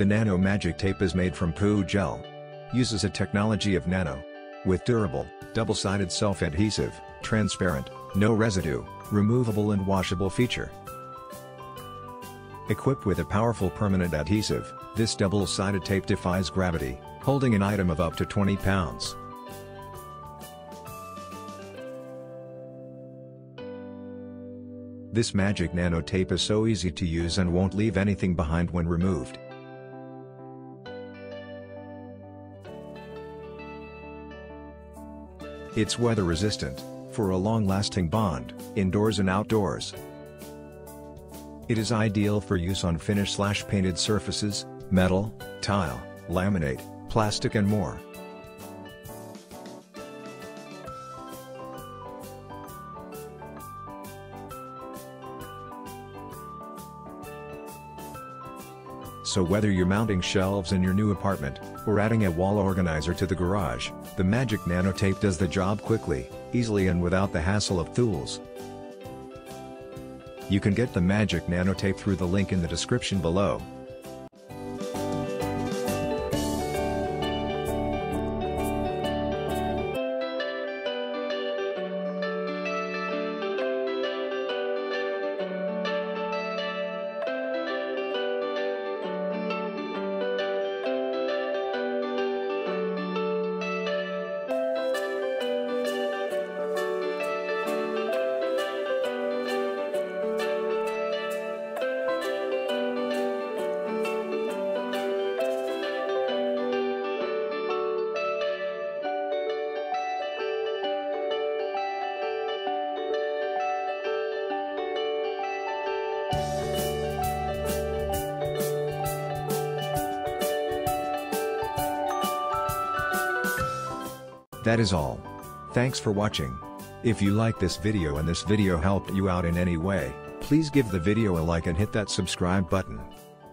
The Nano Magic Tape is made from PU gel. Uses a technology of nano. With durable, double-sided self-adhesive, transparent, no residue, removable and washable feature. Equipped with a powerful permanent adhesive, this double-sided tape defies gravity, holding an item of up to 20 pounds. This magic nano tape is so easy to use and won't leave anything behind when removed. It's weather resistant, for a long-lasting bond, indoors and outdoors. It is ideal for use on finish-painted surfaces, metal, tile, laminate, plastic and more. So whether you're mounting shelves in your new apartment, or adding a wall organizer to the garage, the Magic Nano Tape does the job quickly, easily and without the hassle of tools. You can get the Magic Nano Tape through the link in the description below. That is all. Thanks for watching. If you like this video and this video helped you out in any way, please give the video a like and hit that subscribe button.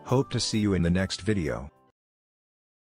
Hope to see you in the next video.